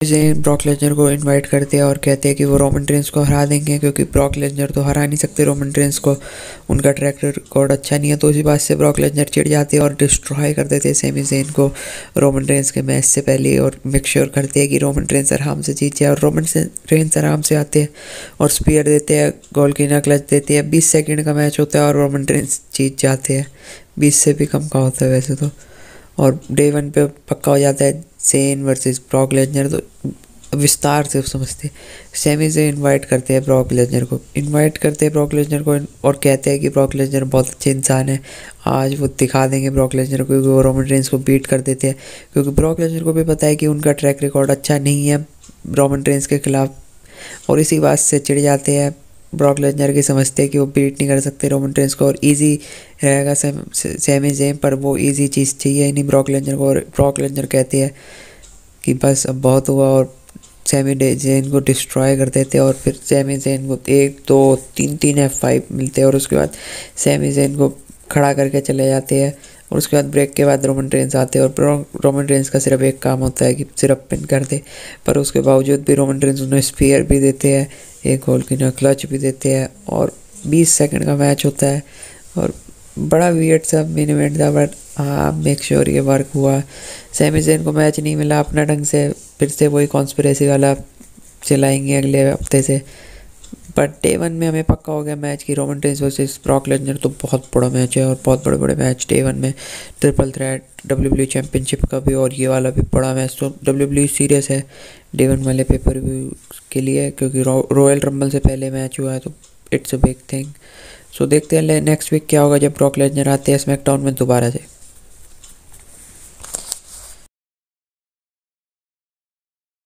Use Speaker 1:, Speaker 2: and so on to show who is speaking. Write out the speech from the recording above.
Speaker 1: जेन Brock Lesnar को invite करते हैं और कहते हैं कि वो रोमन ट्रेंस को हरा देंगे क्योंकि ब्रॉक लेजनर तो हरा नहीं सकते। रोमन ट्रेंस को उनका ट्रैक रिकॉर्ड अच्छा नहीं है तो उसी बात से ब्रॉक लेजनर चिढ़ जाते हैं और डिस्ट्रॉय कर देते हैं सेमी जेन को रोमन ट्रेंस के मैच से पहले और मेक श्योर करते हैं कि रोमन ट्रेंस आराम से जीत जाए और रोमन ट्रेंस आराम से आते हैं और स्पीयर देते हैं गोल की क्लच देते हैं। बीस सेकेंड का मैच होता है और रोमन ट्रेंस जीत जाते हैं। बीस से भी कम का होता है वैसे तो। और डे वन पे पक्का हो जाता है। सेन वर्सेस ब्रॉक लेजनर तो विस्तार से समझते सेमी से इनवाइट करते हैं ब्रॉक लेजनर को। इनवाइट करते हैं ब्रॉक लेजनर को और कहते हैं कि ब्रॉक लेजनर बहुत अच्छे इंसान है। आज वो दिखा देंगे ब्रॉक लेजनर को, क्योंकि वो रोमन रेंस को बीट कर देते हैं। क्योंकि ब्रॉक लेजनर को भी पता है कि उनका ट्रैक रिकॉर्ड अच्छा नहीं है रोमन रेंस के खिलाफ। और इसी बात से चिढ़ जाते हैं। ब्रॉक लेजनर की समझते हैं कि वो बीट नहीं कर सकते रोमन ट्रेंस को और इजी रहेगा सेम जेम पर वो इजी चीज़ चाहिए ही नहीं ब्रॉक लेजनर को और ब्रॉक लेजनर कहते हैं कि बस अब बहुत हुआ और सेमी जेन को डिस्ट्रॉय कर देते और फिर सेमी जेन को एक, दो, तीन तीन एफ़ फाइव मिलते हैं और उसके बाद सेमी जेन को खड़ा करके चले जाते हैं। और उसके बाद ब्रेक के बाद रोमन ट्रेंस आते हैं और रोमन ट्रेंस का सिर्फ़ एक काम होता है कि सिर्फ़ पिन कर दे। पर उसके बावजूद भी रोमन ट्रेंस उन्हें स्पेयर भी देते हैं, एक गोल की ना क्लच भी देते हैं और 20 सेकंड का मैच होता है। और बड़ा वियर्ड सा मेन इवेंट था बट हाँ मेक श्योर ये वर्क हुआ। सेमी सेमीजेन को मैच नहीं मिला अपना ढंग से, फिर से वही कॉन्स्परेसी वाला चलाएँगे अगले हफ़्ते से। बट डे वन में हमें पक्का हो गया मैच की Roman tense versus Brock Lesnar तो बहुत बड़ा मैच है और बहुत बड़े बड़े मैच डे वन में। Triple threat W W championship का भी और ये वाला भी बड़ा मैच तो डब्ल्यू डब्ल्यू सीरियस है। डे वन वाले पेपर व्यू के लिए क्योंकि रॉयल रंबल से पहले मैच हुआ है तो it's a big thing so देखते हैं नेक्स्ट वीक क्या होगा जब ब्रॉक लेजनर आते हैं स्मैकडाउन में दोबारा से।